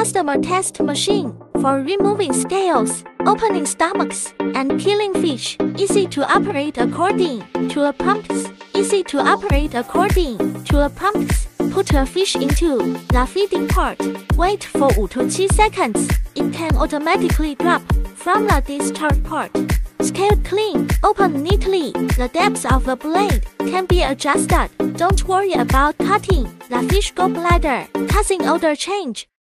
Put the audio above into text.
customer test machine for removing scales, opening stomachs, and killing fish. Easy to operate according to a prompts. Easy to operate according to a prompts. Put a fish into the feeding part. Wait for 5 to 7 seconds. It can automatically drop from the discharge part. Scale clean, open neatly. The depth of the blade can be adjusted. Don't worry about cutting the fish gallbladder. Causing odor change.